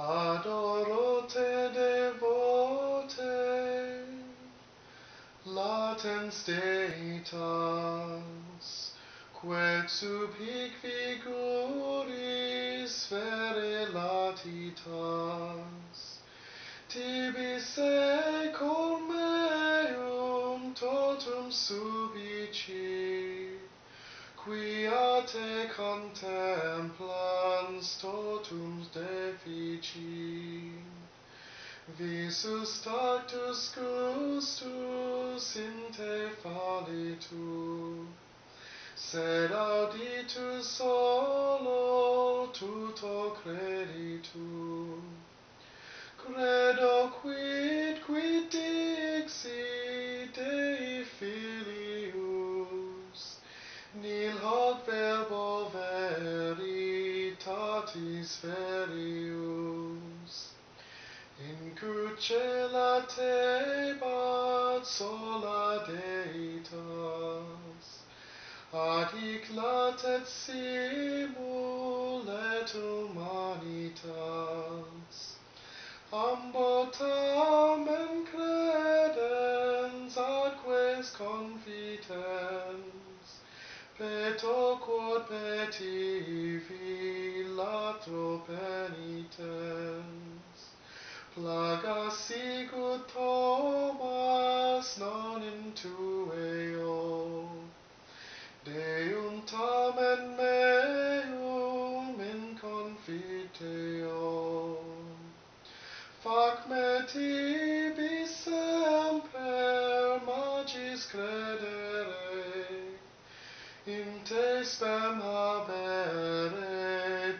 adorote devote, latens Deitas, quae sub hic figuris fere latitas, tibi secum meum totum sum, Maria te contemplans totum defici, visus tactus gustus in te falitu, sed auditus solo tuto creditu. gratis ferius in cucela tebat sola deitas ad hic latet simul et humanitas. Ambo tamen credens adques confitens peto quod petivi patro penitens, plaga sicut Thomas,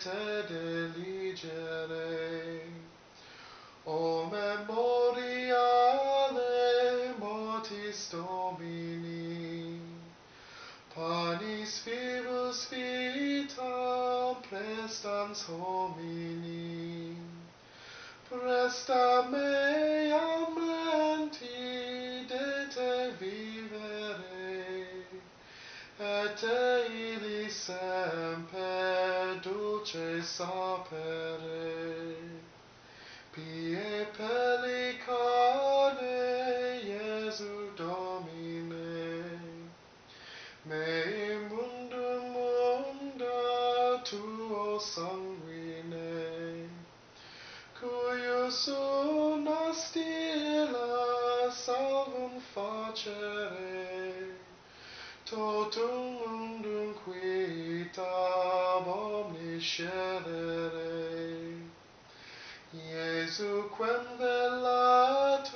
te deligere. O memoriale mortis Domini, panis vivus vitam prestans homini, presta me et eili semper dulce sapere. Pie pelicane, Iesu Domine, me mundum munda tuo sanguine, cuius totum mundum quitam omniscere Iesu quem velatum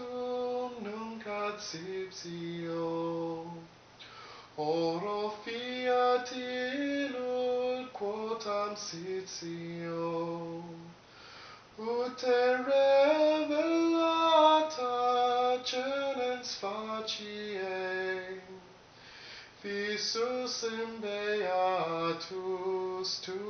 nunc adsipsio oro fiat illud quotam sitio. Utere velata cenens facie. Iisus în Beatus Tu.